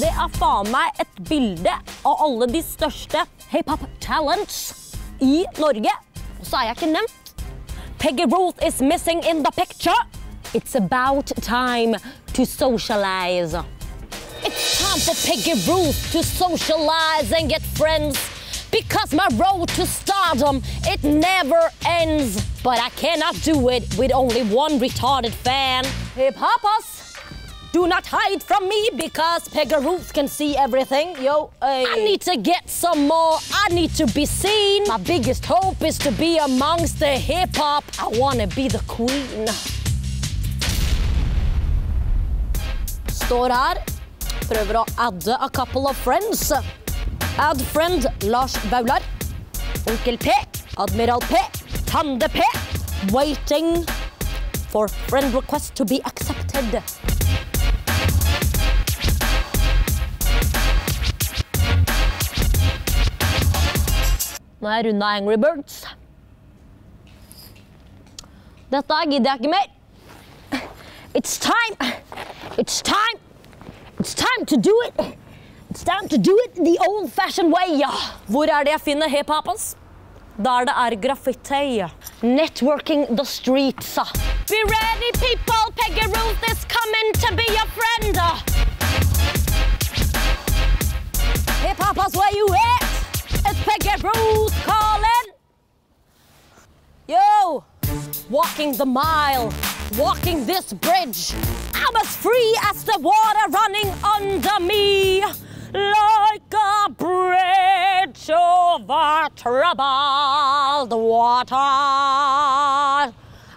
Det er faen meg et bilde av alle de største hiphop talents i Norge. Og så er jeg ikke nevnt. Peggy Ruth is missing in the picture. It's about time to socialize. It's time for Peggy Ruth to socialize and get friends. Because my road to stardom, it never ends. But I cannot do it with only one retarded fan. Hip hoppers, do not hide from me because Ruth can see everything. Yo, hey. I need to get some more. I need to be seen. My biggest hope is to be amongst the hip hop. I wanna be the queen. Står her, prøver å adde a couple of friends. Add friend Lars Vaular. Onkel P. Admiral P. Tande P. Waiting for friend request to be accepted. Nå er jeg runda Angry Birds. Dette gidder jeg ikke mer. It's time. It's time. It's time to do it. It's time to do it the old-fashioned way. Ja. Hvor er det jeg finner hiphopens? Der det er graffiti. Networking the streets. Be ready, people. Peggy Ruth is coming to be your friend. Hiphoppers, where you at? It's Peggy walking the mile, walking this bridge. I'm as free as the water running under me, like a bridge over troubled water.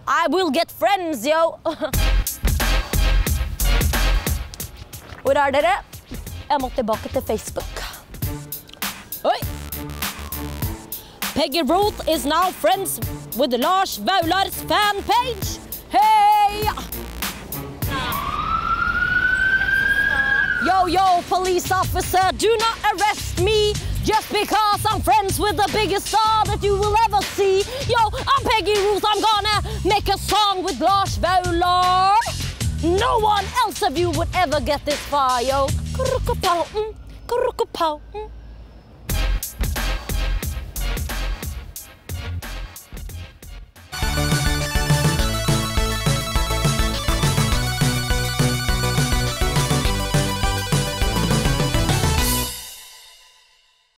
I will get friends, yo. Hvor er dere? Jeg må tilbake til Facebook. Peggy Ruth is now friends with Lars Vaular's fan page. Hey! Yo, yo, police officer, do not arrest me just because I'm friends with the biggest star that you will ever see. Yo, I'm Peggy Ruth, I'm gonna make a song with Lars Vaular. No one else of you would ever get this far, yo. Mm. Mm.